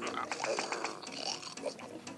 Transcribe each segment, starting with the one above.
Thank you.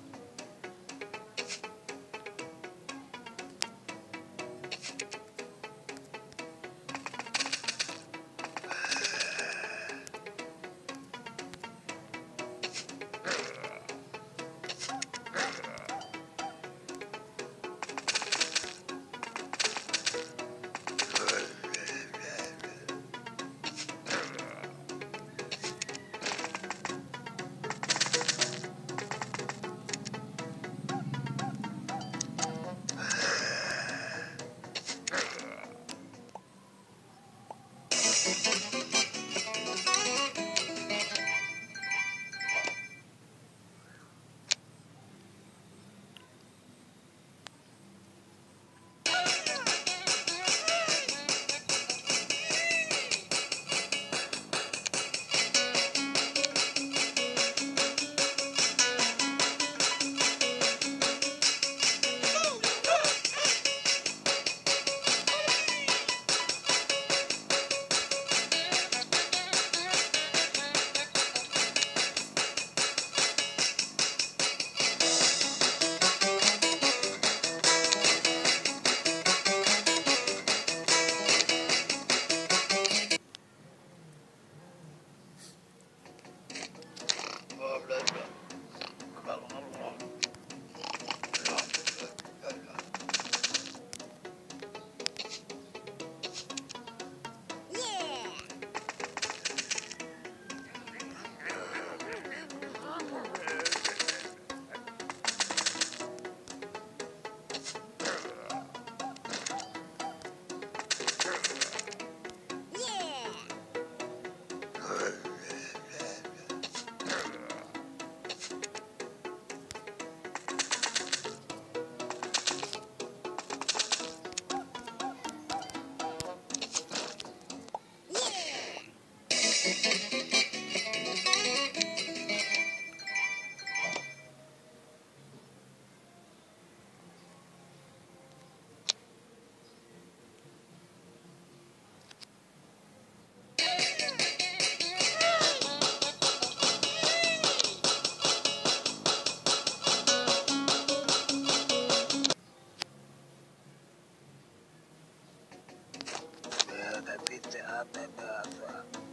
Папа.